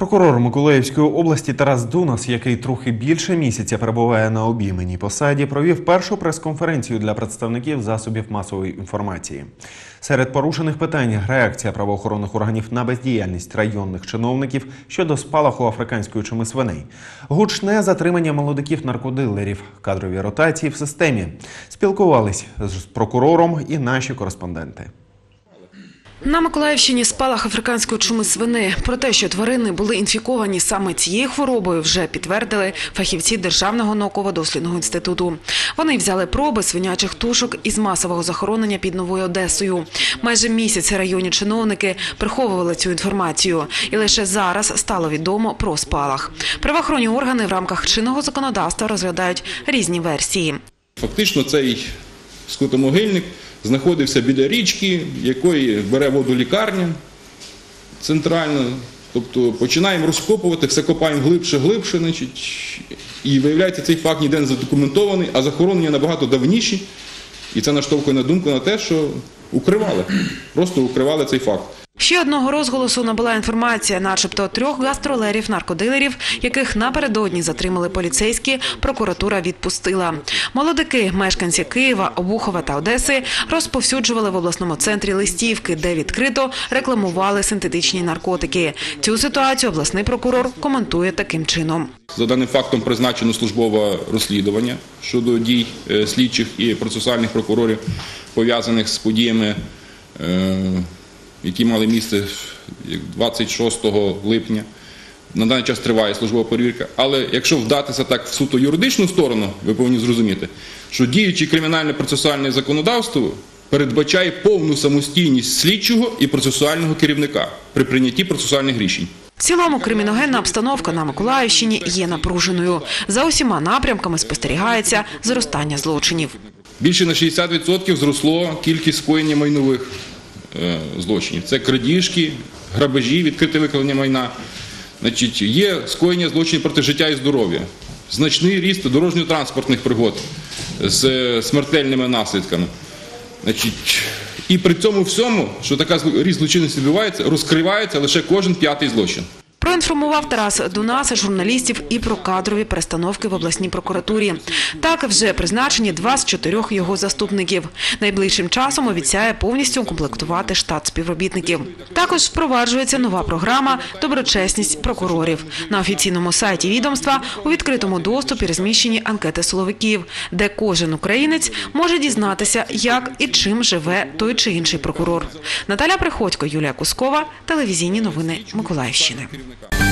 Прокурор Миколаївської області Тарас Дунас, який трохи більше місяця перебуває на обійменій посаді, провів першу прес-конференцію для представників засобів масової інформації. Серед порушених питань реакція правоохоронних органів на бездіяльність районних чиновників щодо спалаху африканської чуми свиней, гучне затримання молодиків наркодилерів, кадрові ротації в системі. Спілкувались з прокурором і наші кореспонденти. На Миколаївщині спалах африканської чуми свини. Про те, що тварини були інфіковані саме цією хворобою, вже підтвердили фахівці Державного науково-дослідного інституту. Вони взяли проби свинячих тушок із масового захоронення під Новою Одесою. Майже місяць районні чиновники приховували цю інформацію, і лише зараз стало відомо про спалах. Правоохоронні органи в рамках чинного законодавства розглядають різні версії. Фактично цей скотомогильник знаходився біля річки, якої бере воду лікарня центральна. Тобто починаємо розкопувати, все копаємо глибше, глибше, значить, і виявляється, цей факт ніде не задокументований, а захоронення набагато давніші. І це наштовхує на думку на те, що укривали, просто укривали цей факт. Ще одного розголосу набула інформація, начебто трьох гастролерів наркодилерів, яких напередодні затримали поліцейські, прокуратура відпустила. Молодики, мешканці Києва, Обухова та Одеси, розповсюджували в обласному центрі листівки, де відкрито рекламували синтетичні наркотики. Цю ситуацію обласний прокурор коментує таким чином. За даним фактом призначено службове розслідування щодо дій е, слідчих і процесуальних прокурорів, пов'язаних з подіями, е, які мали місце 26 липня. На даний час триває службова перевірка. Але якщо вдатися так в суто юридичну сторону, ви повинні зрозуміти, що діюче кримінальне процесуальне законодавство передбачає повну самостійність слідчого і процесуального керівника при прийнятті процесуальних рішень. В цілому криміногенна обстановка на Миколаївщині є напруженою. За усіма напрямками спостерігається зростання злочинів. Більше на 60% зросло кількість скоєння майнових злочинів. Це крадіжки, грабежі, відкрите викладення майна. Значить, є скоєння злочинів проти життя і здоров'я, значний ріст дорожньо-транспортних пригод з е, смертельними наслідками. Значить, і при цьому всьому, що така ріст злочинності відбувається, розкривається лише кожен п'ятий злочин. Проінформував Тарас Дунаса журналістів і про кадрові перестановки в обласній прокуратурі. Так вже призначені два з чотирьох його заступників. Найближчим часом обіцяє повністю укомплектувати штат співробітників. Також впроваджується нова програма Доброчесність прокурорів. На офіційному сайті відомства у відкритому доступі розміщені анкети силовиків, де кожен українець може дізнатися, як і чим живе той чи інший прокурор. Наталя Приходько, Юлія Кускова, телевізійні новини Миколаївщини. in the car.